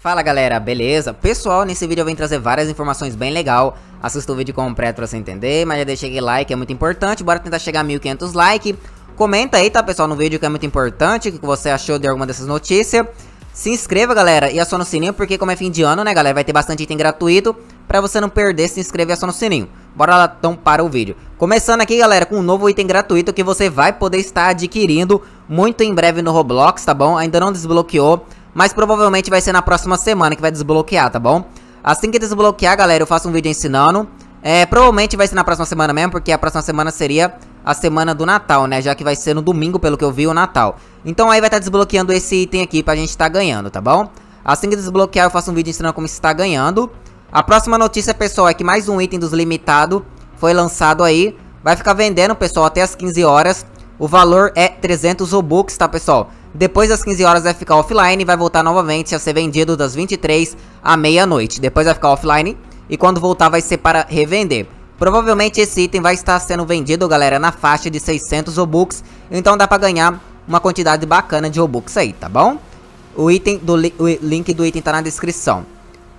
Fala galera, beleza? Pessoal, nesse vídeo eu venho trazer várias informações bem legal. Assista o vídeo completo pra você entender, mas já deixei aquele like, é muito importante. Bora tentar chegar a 1500 likes Comenta aí, tá pessoal, no vídeo que é muito importante O que você achou de alguma dessas notícias. Se inscreva galera, e aciona o sininho Porque como é fim de ano, né galera, vai ter bastante item gratuito Pra você não perder, se inscreva e aciona o sininho. Bora lá então para o vídeo. Começando aqui galera, com um novo item gratuito Que você vai poder estar adquirindo Muito em breve no Roblox, tá bom? Ainda não desbloqueou mas provavelmente vai ser na próxima semana que vai desbloquear, tá bom? Assim que desbloquear, galera, eu faço um vídeo ensinando. É, provavelmente vai ser na próxima semana mesmo, porque a próxima semana seria a semana do Natal, né? Já que vai ser no domingo, pelo que eu vi, o Natal. Então aí vai estar tá desbloqueando esse item aqui pra gente estar tá ganhando, tá bom? Assim que desbloquear, eu faço um vídeo ensinando como se está ganhando. A próxima notícia, pessoal, é que mais um item dos limitados foi lançado aí. Vai ficar vendendo, pessoal, até as 15 horas. O valor é 300 Robux, tá, pessoal? Depois das 15 horas vai ficar offline e vai voltar novamente a ser vendido das 23 à meia-noite. Depois vai ficar offline e quando voltar vai ser para revender. Provavelmente esse item vai estar sendo vendido, galera, na faixa de 600 Robux. Então dá pra ganhar uma quantidade bacana de Robux aí, tá bom? O, item do li o link do item tá na descrição.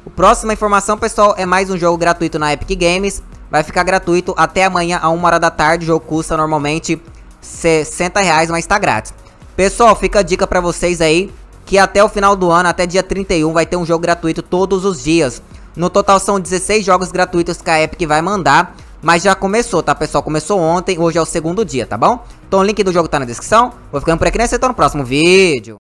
O próxima informação, pessoal, é mais um jogo gratuito na Epic Games. Vai ficar gratuito até amanhã a 1 hora da tarde. O jogo custa normalmente 60 reais, mas tá grátis. Pessoal, fica a dica pra vocês aí, que até o final do ano, até dia 31, vai ter um jogo gratuito todos os dias. No total são 16 jogos gratuitos que a Epic vai mandar, mas já começou, tá pessoal? Começou ontem, hoje é o segundo dia, tá bom? Então o link do jogo tá na descrição. Vou ficando por aqui, né? Você tá no próximo vídeo.